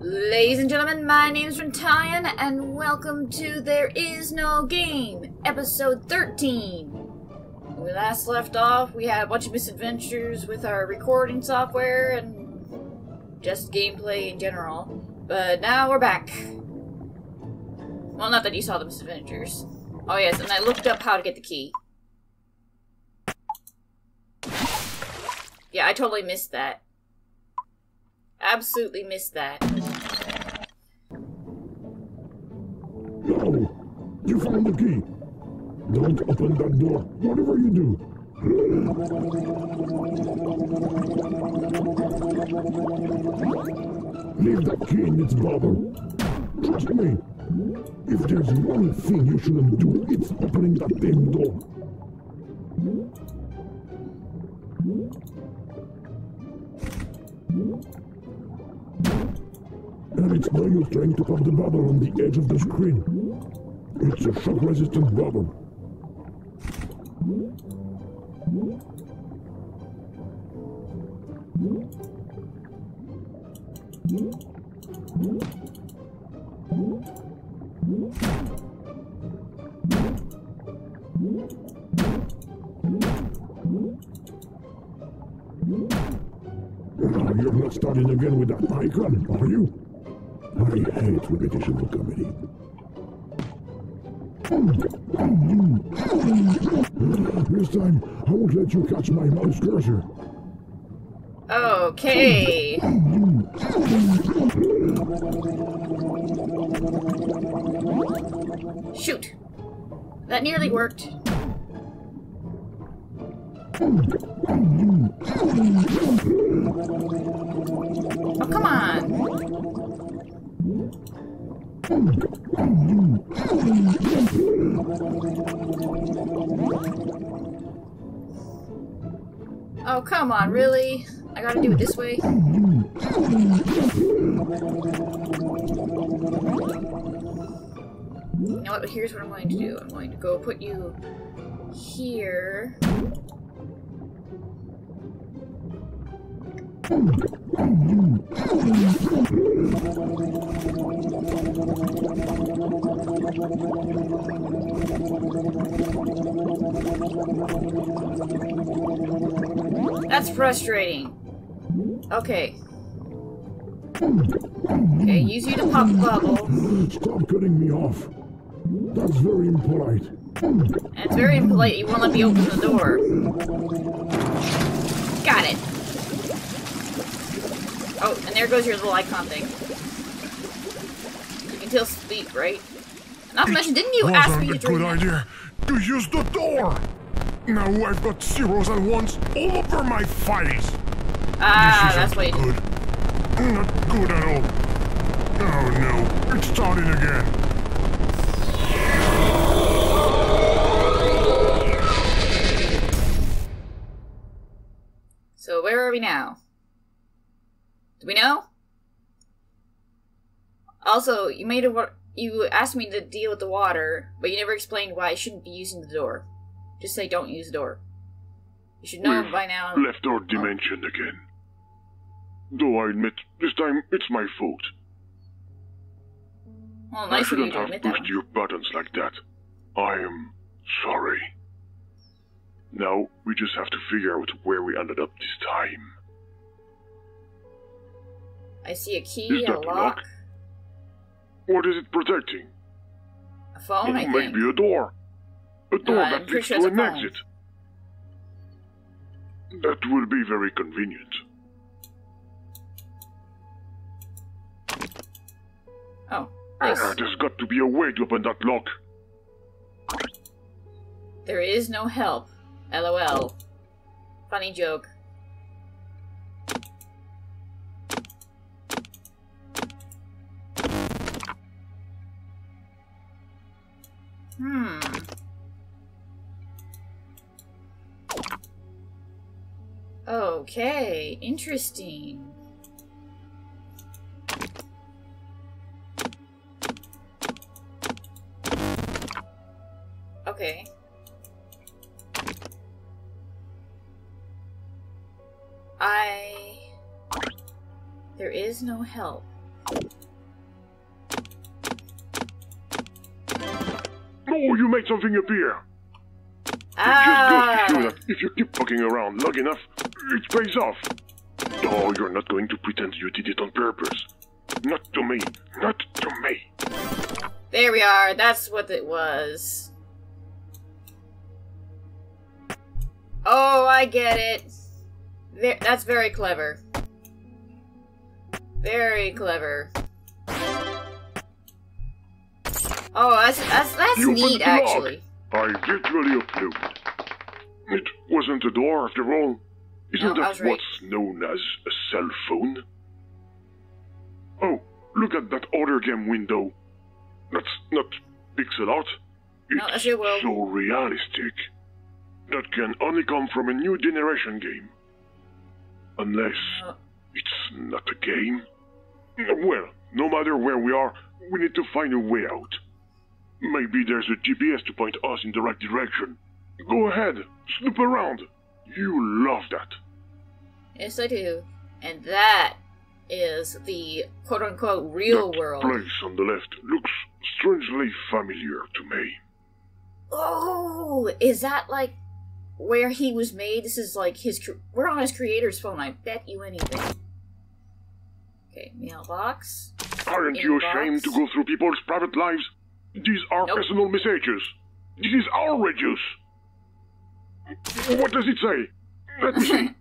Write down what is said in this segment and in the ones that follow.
Ladies and gentlemen, my name is Drintalion, and welcome to There Is No Game, episode 13. When we last left off, we had a bunch of misadventures with our recording software and just gameplay in general. But now we're back. Well, not that you saw the misadventures. Oh yes, and I looked up how to get the key. Yeah, I totally missed that. Absolutely missed that. No! You found the key! Don't open that door, whatever you do. Leave that key in its bubble. Trust me. If there's one thing you shouldn't do, it's opening that damn door. And it's use trying to pop the bubble on the edge of the screen. It's a shock-resistant bubble. You're not starting again with that icon, are you? I hate repetition of comedy. This time, I won't let you catch my mouse cursor. Okay. Shoot. That nearly worked. Come on, really? I gotta do it this way? You know what? Here's what I'm going to do. I'm going to go put you here. That's frustrating. Okay. Okay, use you to pop the bubble. Stop cutting me off. That's very impolite. That's very impolite you won't let me open the door. Got it. Oh, and there goes your little icon thing. You can still speak, right? Not to mention, didn't you ask me to a good idea to use the door. Now I've got zeros and ones all over my face. Ah, that's isn't why you did. good. Not good at all. Oh no, it's starting again. So where are we now? Do we know? Also, you made a you asked me to deal with the water, but you never explained why I shouldn't be using the door. Just say don't use the door. You should know We've by now. Left our dimension again. Though I admit, this time it's my fault. Well, I nice you shouldn't have pushed your buttons like that. I am sorry. Now we just have to figure out where we ended up this time. I see a key, Is a that the lock, lock? What is it protecting? a phone. I Oh, think. maybe a door. A door Uh, that leads sure to an phone. exit. That will be very convenient. Oh, nice. Ah, there's got to be a way to open that lock. There is no help. LOL. Funny joke. Hmm. Okay, interesting. Okay. I... There is no help. Oh, you made something appear. Ah. To that if you keep fucking around long enough, it pays off. No, you're not going to pretend you did it on purpose. Not to me. Not to me. There we are. That's what it was. Oh, I get it. Ve- that's very clever. Very clever. Oh, that's that's that's You neat, opened the lock. actually. I literally uploaded. It wasn't a door after all. Isn't No, that right. what's known as a cell phone? Oh, look at that other game window. That's not pixel art. It's your so realistic. That can only come from a new generation game. Unless Uh. it's not a game. Well, no matter where we are, we need to find a way out. Maybe there's a GPS to point us in the right direction. Go ahead, snoop around. You love that. Yes, I do. And that is the quote unquote real that world. place on the left looks strangely familiar to me. Oh, is that like where he was made? This is like his. We're on his creator's phone. I bet you anything. Okay, mailbox. Aren't you ashamed to go through people's private lives? These are Nope. personal messages. This is outrageous. What does it say? Let me see.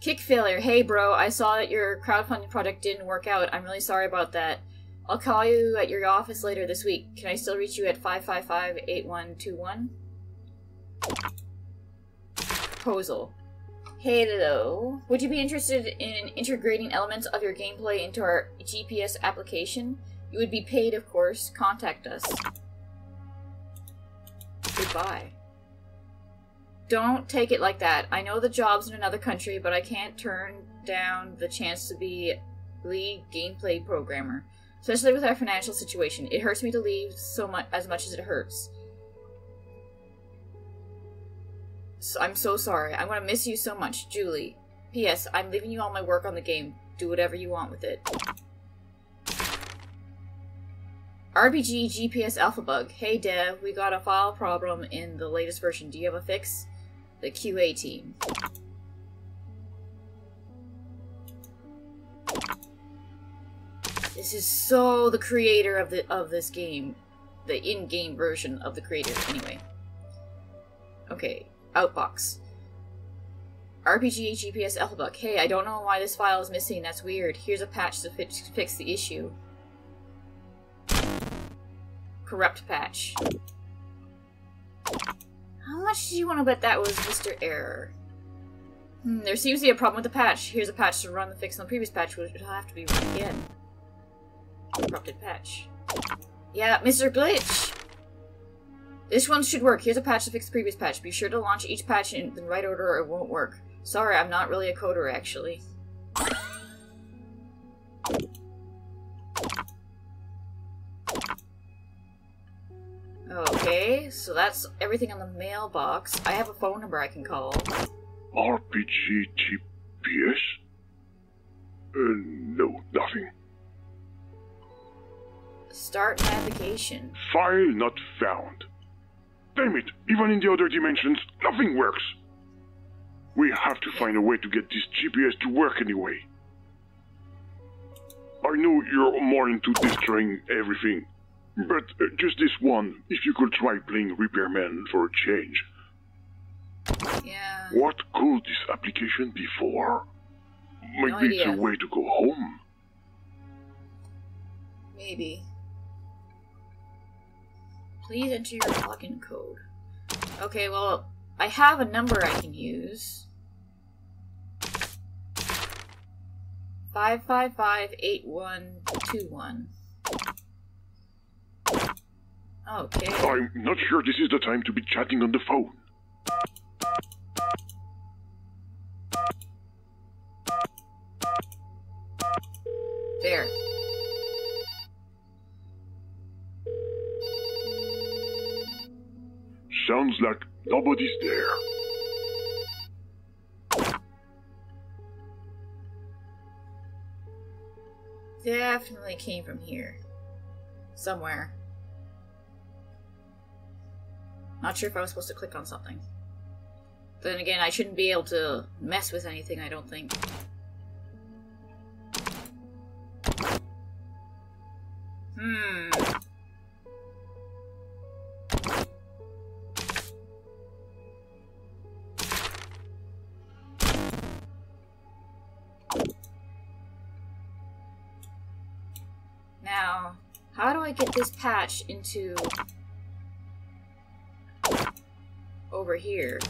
Kick failure. Hey, bro, I saw that your crowdfunding project didn't work out. I'm really sorry about that. I'll call you at your office later this week. Can I still reach you at 555 8121? Proposal. Hello. Would you be interested in integrating elements of your gameplay into our GPS application? You would be paid, of course. Contact us. Goodbye. Don't take it like that. I know the job's in another country, but I can't turn down the chance to be lead gameplay programmer. Especially with our financial situation. It hurts me to leave so much as much as it hurts. So, I'm so sorry. I'm gonna miss you so much, Julie. P.S. I'm leaving you all my work on the game. Do whatever you want with it. RPG GPS Alpha Bug. Hey Dev, we got a file problem in the latest version. Do you have a fix? The QA team. This is so the creator of the of this game. The in-game version of the creator, anyway. Okay, Outbox. RPG GPS Alpha Bug. Hey, I don't know why this file is missing. That's weird. Here's a patch to fix, fix the issue. Corrupt patch. How much do you want to bet that was Mr. Error? Hmm, there seems to be a problem with the patch. Here's a patch to run the fix on the previous patch, which will have to be run again. Corrupted patch. Yeah, Mr. Glitch! This one should work. Here's a patch to fix the previous patch. Be sure to launch each patch in the right order or it won't work. Sorry, I'm not really a coder, actually. Okay, so that's everything on the mailbox. I have a phone number I can call. RPG GPS? Uh, no, nothing. Start navigation. File not found. Damn it, even in the other dimensions, nothing works. We have to find a way to get this GPS to work anyway. I know you're more into destroying everything, but uh, just this one, if you could try playing Repairman for a change. Yeah. What could this application be for? No Maybe it's a way to go home. Maybe. Please enter your login code. Okay, well, I have a number I can use. 555-8121. Okay. I'm not sure this is the time to be chatting on the phone. There. Sounds like nobody's there. Definitely came from here. Somewhere. Not sure if I was supposed to click on something. Then again, I shouldn't be able to mess with anything, I don't think. Hmm. Now, how do I get this patch into over here?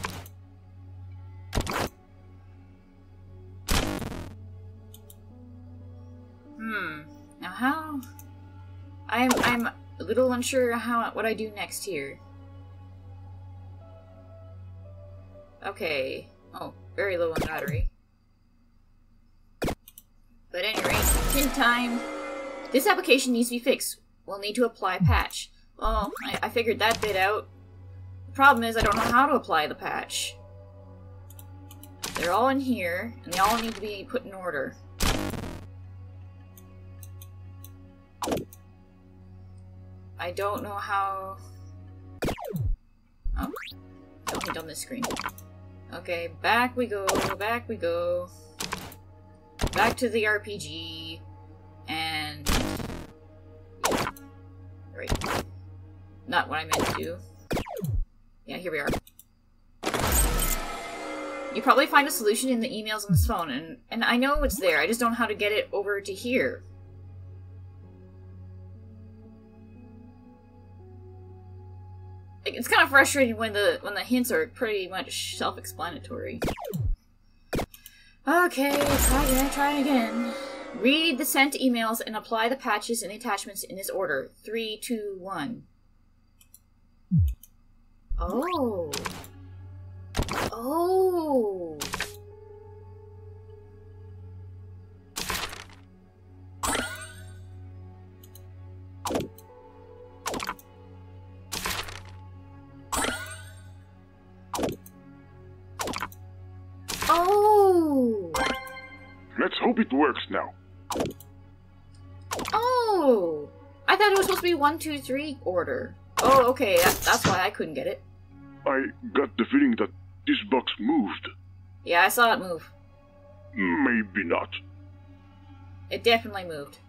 Hmm. Now how? I'm I'm a little unsure how what I do next here. Okay. Oh, very low on battery. But anyway, tin time. This application needs to be fixed. We'll need to apply patch. Well, I, I figured that bit out. Problem is I don't know how to apply the patch. They're all in here, and they all need to be put in order. I don't know how... Oh. Don't hit on this screen. Okay, back we go, back we go. Back to the RPG. And... Right. Not what I meant to do. Yeah, here we are. You probably find a solution in the emails on this phone, and, and I know it's there, I just don't know how to get it over to here. it's kind of frustrating when the when the hints are pretty much self-explanatory. Okay, try again, try again. Read the sent emails and apply the patches and the attachments in this order. Three, two, one. Oh. Oh. Oh. Let's hope it works now. Oh. I thought it was supposed to be one, two, three order. Oh, okay. That, that's why I couldn't get it. I got the feeling that this box moved. Yeah, I saw it move. Maybe not. It definitely moved.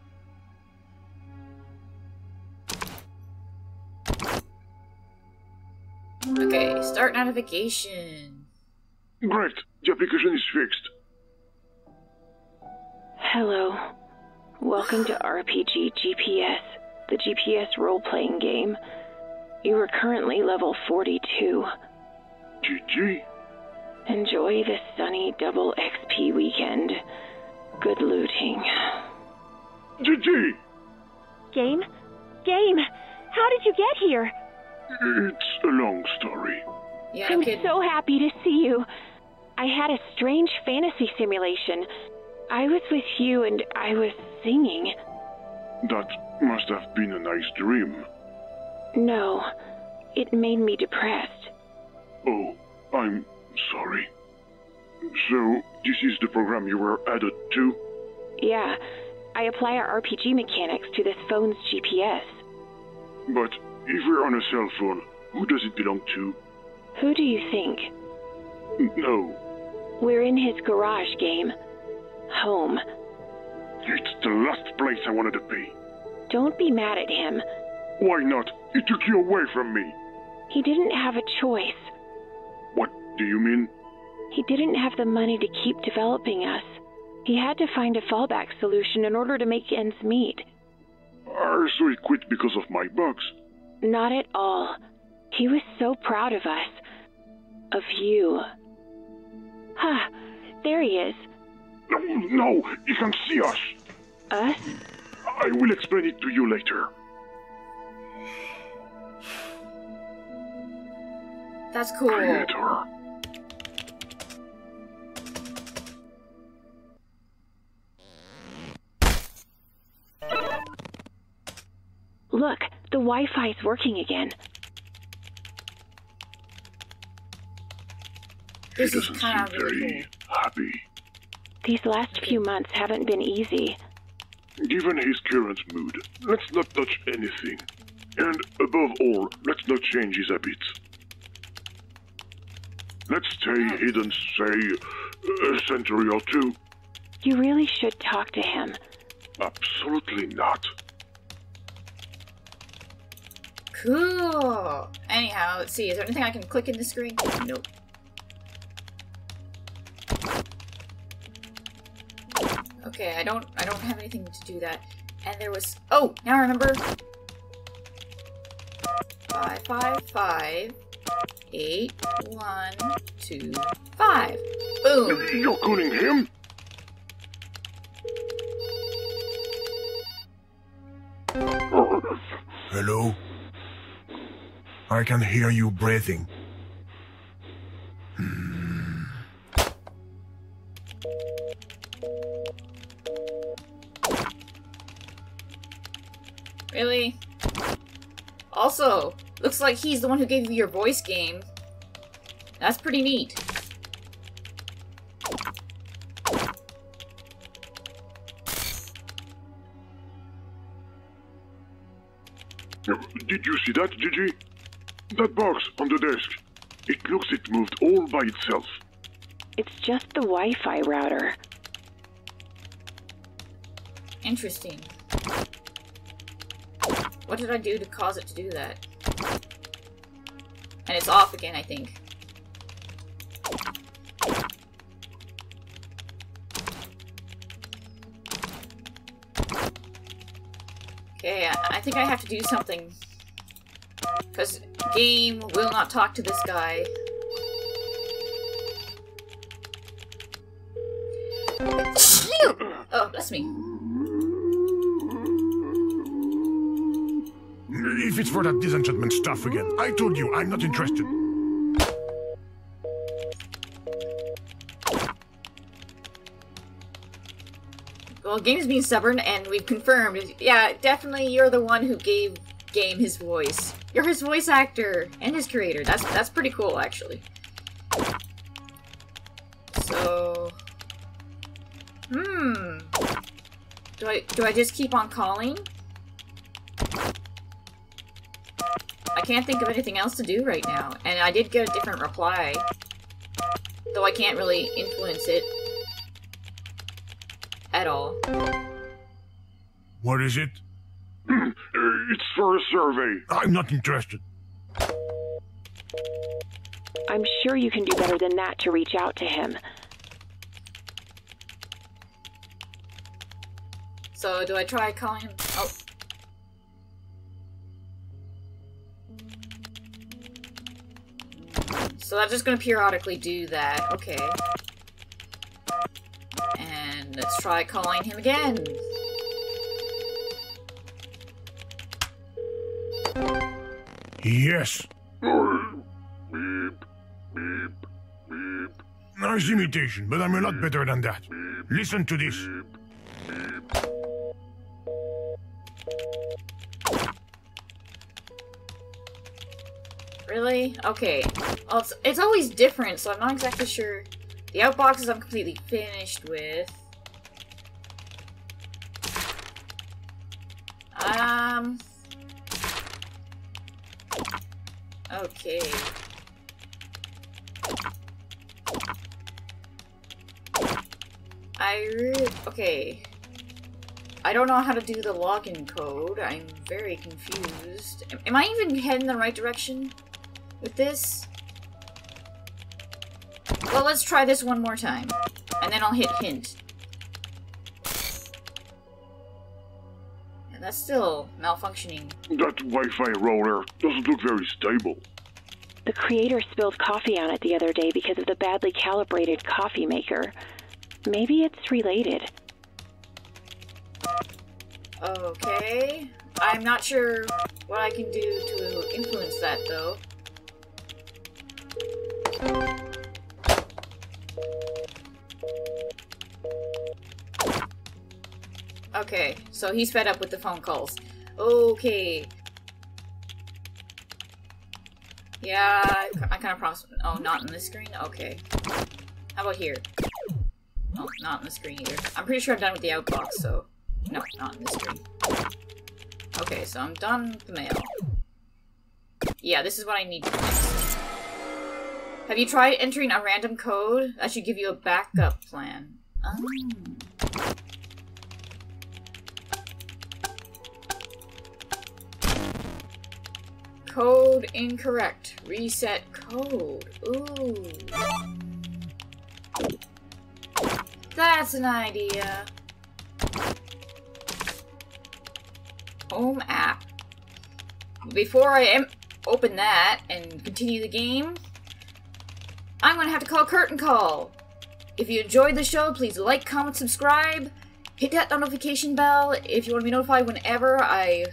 Okay, start notification. Great, the application is fixed. Hello. Welcome to RPG GPS, the GPS role playing game. You are currently level 42. GG. Enjoy the sunny double XP weekend. Good looting. GG! Game? Game! How did you get here? It's a long story. Yeah, I'm kidding. so happy to see you. I had a strange fantasy simulation. I was with you and I was singing. That must have been a nice dream. No, it made me depressed. Oh, I'm sorry. So, this is the program you were added to? Yeah, I apply our RPG mechanics to this phone's GPS. But if we're on a cell phone, who does it belong to? Who do you think? No, We're in his garage game. Home. it's the last place I wanted to be. Don't be mad at him. Why not? He took you away from me. He didn't have a choice. What do you mean? He didn't have the money to keep developing us. He had to find a fallback solution in order to make ends meet. Uh, so he quit because of my bugs. Not at all. He was so proud of us. Of you. Ha! there he is. No, no, he can see us. Us? I will explain it to you later. That's cool. Creator. Look, the Wi-Fi is working again. This he is doesn't kind seem of really very happy. These last few months haven't been easy. Given his current mood, let's not touch anything. And above all, let's not change his habits. Let's stay hidden, say, a uh, century or two. You really should talk to him. Absolutely not. Cool. Anyhow, let's see. Is there anything I can click in the screen? Nope. Okay, I don't I don't have anything to do that. And there was oh, now I remember. Five five five eight one two five. Boom. You're calling him? Hello? I can hear you breathing. Really? Also, looks like he's the one who gave you your voice game. That's pretty neat. Did you see that, Gigi? That box on the desk. It looks it moved all by itself. It's just the Wi Fi router. Interesting. What did I do to cause it to do that? And it's off again, I think. Okay, I, think I have to do something. Because game will not talk to this guy. Oh, that's me. If it's for that disenchantment stuff again, I told you I'm not interested. Well, Game's being stubborn, and we've confirmed. Yeah, definitely you're the one who gave Game his voice. You're his voice actor and his creator. That's that's pretty cool, actually. So, hmm. Do I do I just keep on calling? Can't think of anything else to do right now, and I did get a different reply, though I can't really influence it at all. What is it? It's for a survey. I'm not interested. I'm sure you can do better than that to reach out to him. So do I try calling him? Oh. So I'm just gonna periodically do that. Okay. And let's try calling him again. Yes. Nice imitation, but I'm a lot better than that. Listen to this. Really? Okay. Well, it's, it's always different, so I'm not exactly sure. The outboxes I'm completely finished with. Um... Okay. I okay. I don't know how to do the login code. I'm very confused. Am, am I even heading the right direction with this? Well, let's try this one more time. And then I'll hit hint. And that's still malfunctioning. That Wi-Fi router doesn't look very stable. The creator spilled coffee on it the other day because of the badly calibrated coffee maker. Maybe it's related. Okay. I'm not sure what I can do to influence that, though. Okay, so he's fed up with the phone calls. Okay. Yeah, I, kind of promised. Oh, not on this screen? Okay. How about here? Oh, not on the screen either. I'm pretty sure I'm done with the outbox, so... No, not on the screen. Okay, so I'm done with the mail. Yeah, this is what I need to do. Have you tried entering a random code? That should give you a backup plan. Oh. Code incorrect. Reset code. Ooh. That's an idea. Home app. Before I open that and continue the game, I'm gonna have to call curtain call. If you enjoyed the show, please like, comment, subscribe, hit that notification bell if you want to be notified whenever I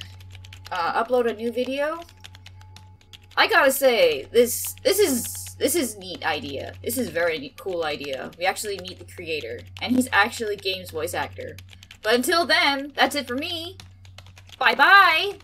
uh, upload a new video. I gotta say, this this is this is neat idea. This is very neat, cool idea. We actually meet the creator, and he's actually game's voice actor. But until then, that's it for me. Bye bye.